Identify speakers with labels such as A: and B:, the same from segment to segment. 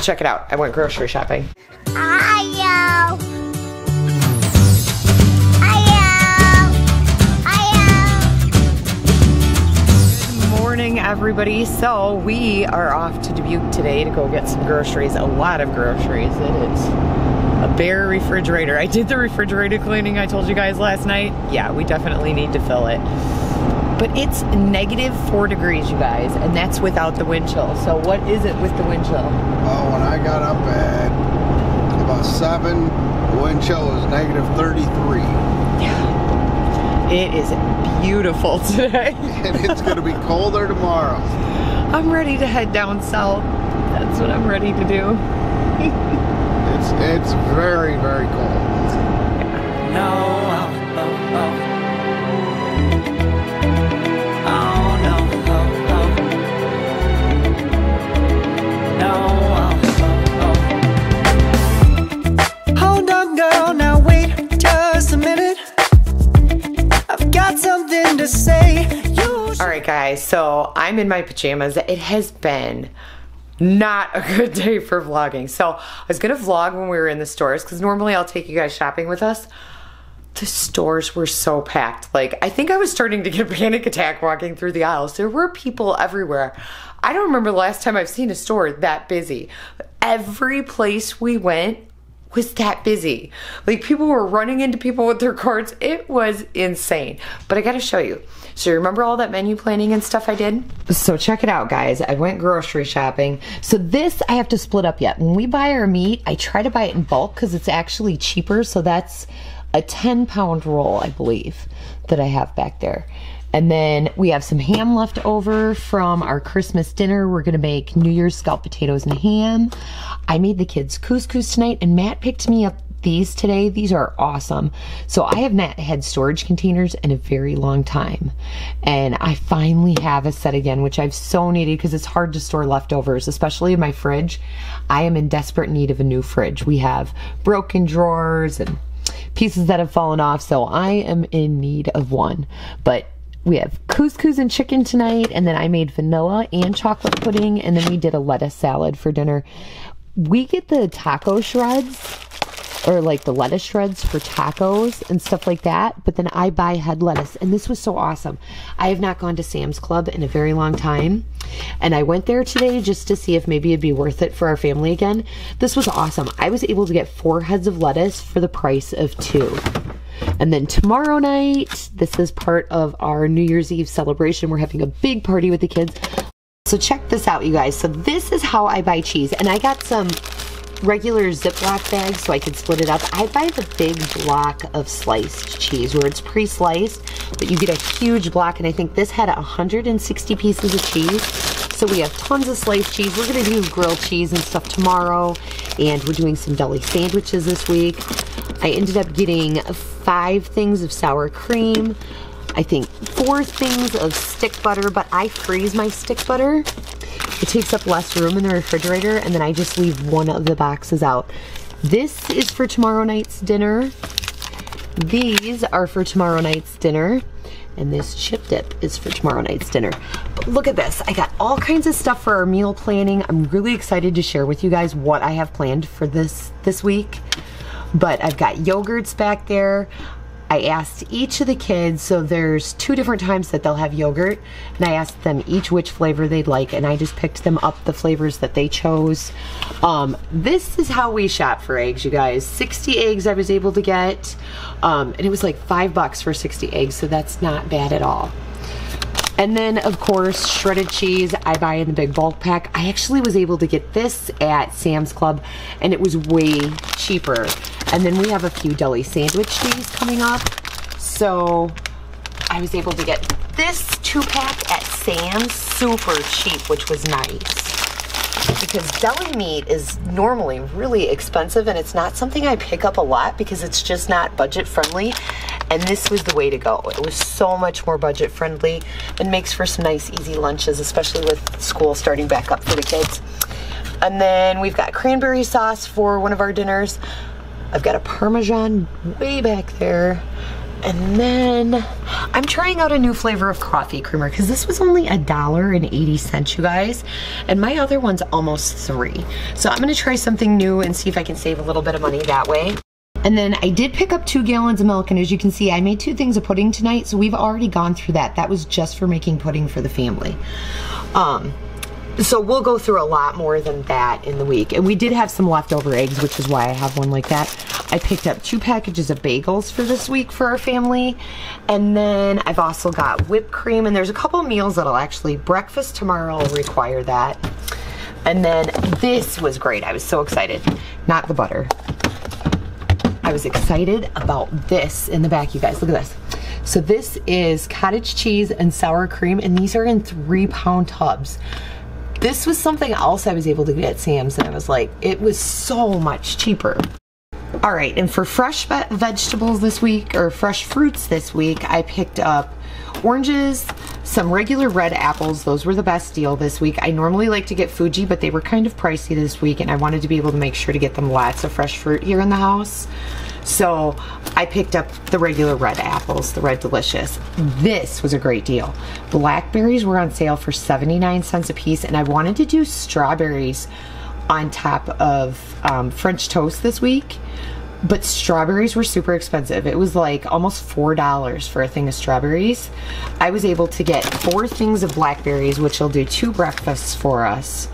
A: So check it out. I went grocery shopping.
B: Ayo. Ayo.
A: Good morning, everybody. So we are off to Dubuque today to go get some groceries. A lot of groceries. It is a bare refrigerator. I did the refrigerator cleaning I told you guys last night. Yeah, we definitely need to fill it. But it's negative four degrees, you guys, and that's without the wind chill. So what is it with the wind chill?
C: Oh, when I got up at about 7, the wind chill was negative 33. Yeah.
A: It is beautiful today.
C: And it's going to be colder tomorrow.
A: I'm ready to head down south. That's what I'm ready to do.
C: It's it's very, very cold.
D: No, oh, oh, oh.
A: I'm in my pajamas. It has been not a good day for vlogging. So I was gonna vlog when we were in the stores because normally I'll take you guys shopping with us. The stores were so packed. Like, I think I was starting to get a panic attack walking through the aisles. There were people everywhere. I don't remember the last time I've seen a store that busy. Every place we went, was that busy. Like people were running into people with their carts. It was insane. But I gotta show you. So remember all that menu planning and stuff I did? So check it out, guys. I went grocery shopping. So this I have to split up yet. When we buy our meat, I try to buy it in bulk because it's actually cheaper. So that's a 10 pound roll, I believe, that I have back there. And then we have some ham left over from our Christmas dinner. We're gonna make New Year's scalloped potatoes and ham. I made the kids couscous tonight, and Matt picked me up these today. These are awesome. So I have not had storage containers in a very long time. And I finally have a set again, which I've so needed because it's hard to store leftovers, especially in my fridge. I am in desperate need of a new fridge. We have broken drawers and pieces that have fallen off, so I am in need of one. But we have couscous and chicken tonight, and then I made vanilla and chocolate pudding, and then we did a lettuce salad for dinner. We get the taco shreds, or like the lettuce shreds for tacos and stuff like that, but then I buy head lettuce, and this was so awesome. I have not gone to Sam's Club in a very long time, and I went there today just to see if maybe it'd be worth it for our family again. This was awesome. I was able to get four heads of lettuce for the price of two. And then tomorrow night, this is part of our New Year's Eve celebration. We're having a big party with the kids. So check this out, you guys. So this is how I buy cheese. And I got some regular Ziploc bags so I could split it up. I buy the big block of sliced cheese where it's pre-sliced, but you get a huge block. And I think this had 160 pieces of cheese. So we have tons of sliced cheese. We're gonna do grilled cheese and stuff tomorrow. And we're doing some deli sandwiches this week. I ended up getting five things of sour cream. I think four things of stick butter, but I freeze my stick butter. It takes up less room in the refrigerator, and then I just leave one of the boxes out. This is for tomorrow night's dinner. These are for tomorrow night's dinner. And this chip dip is for tomorrow night's dinner. But look at this. I got all kinds of stuff for our meal planning. I'm really excited to share with you guys what I have planned for this this week. But I've got yogurts back there. I asked each of the kids, so there's two different times that they'll have yogurt, and I asked them each which flavor they'd like, and I just picked them up the flavors that they chose. Um, this is how we shop for eggs, you guys. 60 eggs I was able to get, um, and it was like five bucks for 60 eggs, so that's not bad at all. And then, of course, shredded cheese I buy in the big bulk pack. I actually was able to get this at Sam's Club, and it was way cheaper. And then we have a few deli sandwich days coming up. So I was able to get this two pack at Sam's super cheap, which was nice. Because deli meat is normally really expensive and it's not something I pick up a lot because it's just not budget friendly. And this was the way to go. It was so much more budget friendly and makes for some nice easy lunches, especially with school starting back up for the kids. And then we've got cranberry sauce for one of our dinners. I've got a Parmesan way back there. And then I'm trying out a new flavor of coffee creamer because this was only a dollar and 80 cents, you guys. And my other one's almost three. So I'm gonna try something new and see if I can save a little bit of money that way. And then I did pick up two gallons of milk, and as you can see, I made two things of pudding tonight, so we've already gone through that. That was just for making pudding for the family. Um, so we'll go through a lot more than that in the week. And we did have some leftover eggs, which is why I have one like that. I picked up two packages of bagels for this week for our family. And then I've also got whipped cream, and there's a couple meals that'll actually, breakfast tomorrow will require that. And then this was great. I was so excited. Not the butter. I was excited about this in the back, you guys. Look at this. So this is cottage cheese and sour cream, and these are in three pound tubs. This was something else I was able to get at Sam's, and I was like, it was so much cheaper. All right, and for fresh vegetables this week, or fresh fruits this week, I picked up oranges, some regular red apples. Those were the best deal this week. I normally like to get Fuji, but they were kind of pricey this week, and I wanted to be able to make sure to get them lots of fresh fruit here in the house. So I picked up the regular red apples, the Red Delicious. This was a great deal. Blackberries were on sale for 79 cents a piece, and I wanted to do strawberries on top of um, French toast this week. But strawberries were super expensive. It was like almost $4 for a thing of strawberries. I was able to get four things of blackberries, which will do two breakfasts for us.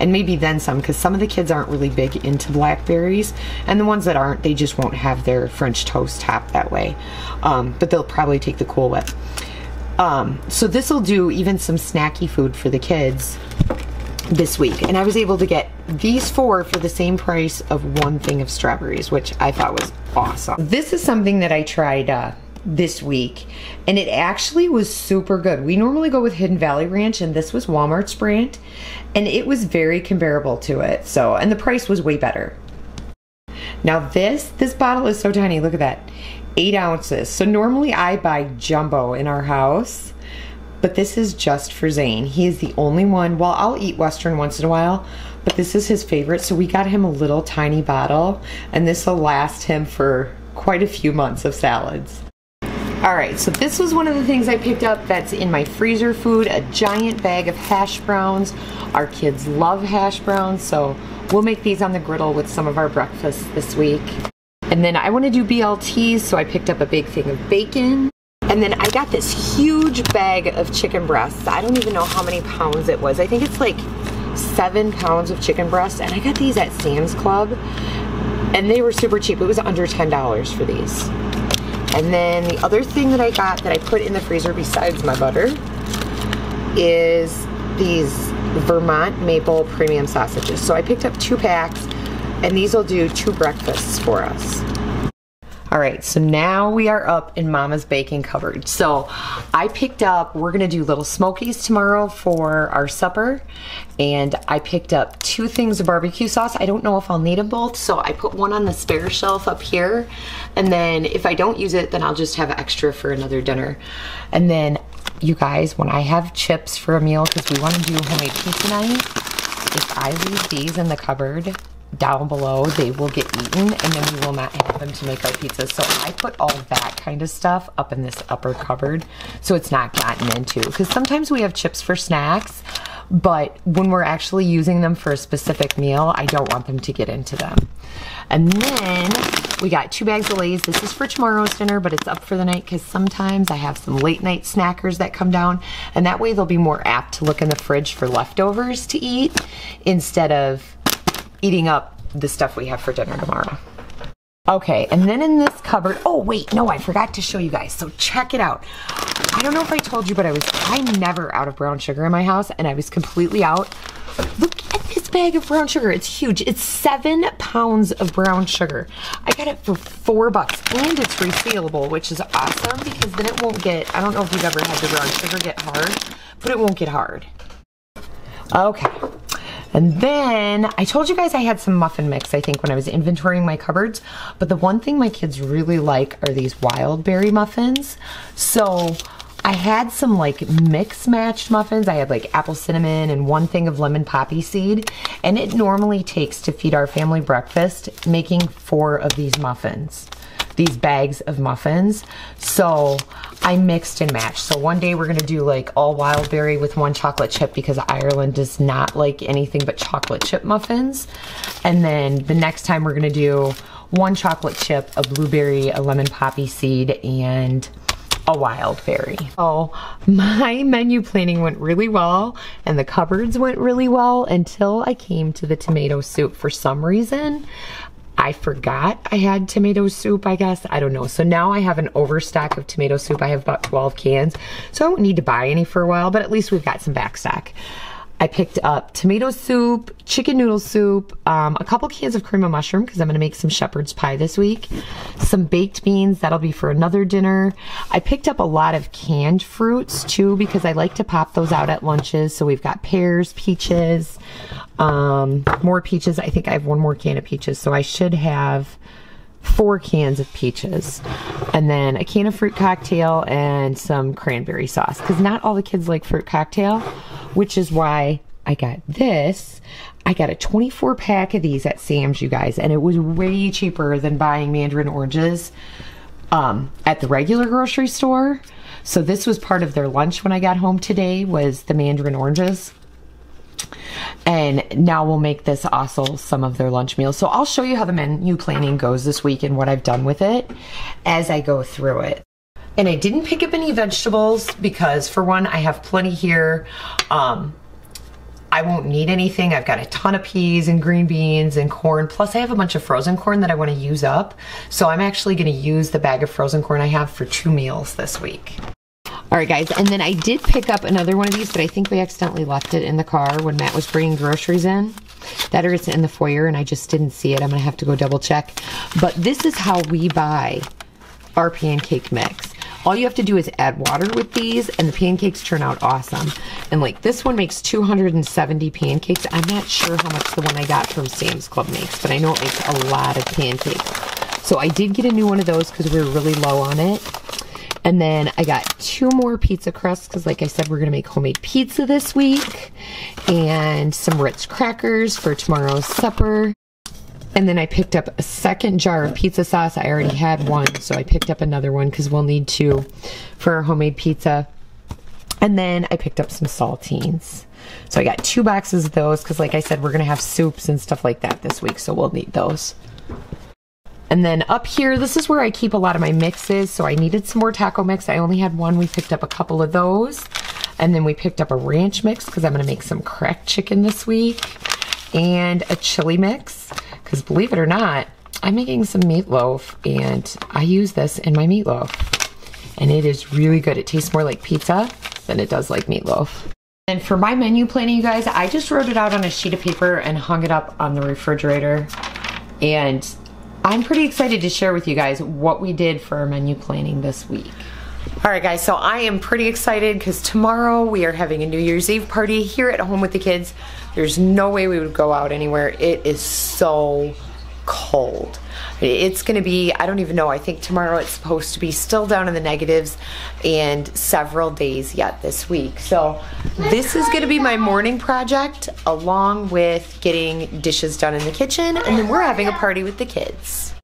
A: And maybe then some, because some of the kids aren't really big into blackberries. And the ones that aren't, they just won't have their French toast topped that way. Um, but they'll probably take the Cool Whip. Um, so this will do even some snacky food for the kids this week and I was able to get these four for the same price of one thing of strawberries which I thought was awesome. This is something that I tried uh, this week and it actually was super good. We normally go with Hidden Valley Ranch and this was Walmart's brand and it was very comparable to it so and the price was way better. Now this, this bottle is so tiny, look at that. Eight ounces. So normally I buy jumbo in our house but this is just for Zane. He is the only one. Well, I'll eat Western once in a while, but this is his favorite. So we got him a little tiny bottle, and this will last him for quite a few months of salads. All right, so this was one of the things I picked up that's in my freezer food, a giant bag of hash browns. Our kids love hash browns, so we'll make these on the griddle with some of our breakfast this week. And then I want to do BLTs, so I picked up a big thing of bacon. And then I got this huge bag of chicken breasts. I don't even know how many pounds it was. I think it's like seven pounds of chicken breasts. And I got these at Sam's Club. And they were super cheap. It was under $10 for these. And then the other thing that I got that I put in the freezer besides my butter is these Vermont maple premium sausages. So I picked up two packs and these will do two breakfasts for us. All right, so now we are up in Mama's baking cupboard. So I picked up, we're gonna do little smokies tomorrow for our supper. And I picked up two things of barbecue sauce. I don't know if I'll need them both, so I put one on the spare shelf up here. And then if I don't use it, then I'll just have extra for another dinner. And then you guys, when I have chips for a meal, because we wanna do homemade pizza night, if I leave these in the cupboard, down below, they will get eaten and then we will not have them to make our pizzas. So I put all that kind of stuff up in this upper cupboard so it's not gotten into. Because sometimes we have chips for snacks, but when we're actually using them for a specific meal, I don't want them to get into them. And then we got two bags of Lay's. This is for tomorrow's dinner, but it's up for the night because sometimes I have some late night snackers that come down. And that way they'll be more apt to look in the fridge for leftovers to eat instead of eating up the stuff we have for dinner tomorrow. Okay, and then in this cupboard, oh wait, no, I forgot to show you guys. So check it out. I don't know if I told you, but I was, I'm never out of brown sugar in my house and I was completely out. Look at this bag of brown sugar. It's huge. It's seven pounds of brown sugar. I got it for four bucks and it's resealable, which is awesome because then it won't get, I don't know if you've ever had the brown sugar get hard, but it won't get hard. Okay. And then I told you guys I had some muffin mix, I think, when I was inventorying my cupboards. But the one thing my kids really like are these wild berry muffins. So I had some like mix matched muffins. I had like apple cinnamon and one thing of lemon poppy seed. And it normally takes to feed our family breakfast making four of these muffins. These bags of muffins. So I mixed and matched. So one day we're gonna do like all wild berry with one chocolate chip because Ireland does not like anything but chocolate chip muffins. And then the next time we're gonna do one chocolate chip, a blueberry, a lemon poppy seed, and a wild berry. Oh, my menu planning went really well and the cupboards went really well until I came to the tomato soup for some reason. I forgot I had tomato soup, I guess. I don't know. So now I have an overstock of tomato soup. I have about 12 cans. So I don't need to buy any for a while, but at least we've got some back stock. I picked up tomato soup, chicken noodle soup, um, a couple cans of cream of mushroom because I'm going to make some shepherd's pie this week, some baked beans, that'll be for another dinner. I picked up a lot of canned fruits too because I like to pop those out at lunches. So we've got pears, peaches, um, more peaches. I think I have one more can of peaches. So I should have four cans of peaches and then a can of fruit cocktail and some cranberry sauce because not all the kids like fruit cocktail which is why I got this. I got a 24 pack of these at Sam's, you guys, and it was way cheaper than buying mandarin oranges um, at the regular grocery store. So this was part of their lunch when I got home today was the mandarin oranges. And now we'll make this also some of their lunch meals. So I'll show you how the menu planning goes this week and what I've done with it as I go through it. And I didn't pick up any vegetables because for one, I have plenty here. Um, I won't need anything. I've got a ton of peas and green beans and corn. Plus I have a bunch of frozen corn that I want to use up. So I'm actually going to use the bag of frozen corn I have for two meals this week. All right, guys, and then I did pick up another one of these, but I think we accidentally left it in the car when Matt was bringing groceries in. That or it's in the foyer, and I just didn't see it. I'm gonna have to go double check. But this is how we buy our pancake mix. All you have to do is add water with these, and the pancakes turn out awesome. And like this one makes 270 pancakes. I'm not sure how much the one I got from Sam's Club makes, but I know it makes a lot of pancakes. So I did get a new one of those because we were really low on it. And then I got two more pizza crusts because like I said, we're going to make homemade pizza this week. And some Ritz crackers for tomorrow's supper. And then I picked up a second jar of pizza sauce. I already had one, so I picked up another one because we'll need two for our homemade pizza. And then I picked up some saltines. So I got two boxes of those because like I said, we're going to have soups and stuff like that this week, so we'll need those. And then up here, this is where I keep a lot of my mixes. So I needed some more taco mix. I only had one. We picked up a couple of those. And then we picked up a ranch mix because I'm going to make some cracked chicken this week. And a chili mix. Because believe it or not, I'm making some meatloaf. And I use this in my meatloaf. And it is really good. It tastes more like pizza than it does like meatloaf. And for my menu planning, you guys, I just wrote it out on a sheet of paper and hung it up on the refrigerator. And I'm pretty excited to share with you guys what we did for our menu planning this week. All right, guys, so I am pretty excited because tomorrow we are having a New Year's Eve party here at home with the kids. There's no way we would go out anywhere. It is so cold. It's going to be, I don't even know, I think tomorrow it's supposed to be still down in the negatives and several days yet this week. So this is going to be my morning project along with getting dishes done in the kitchen and then we're having a party with the kids.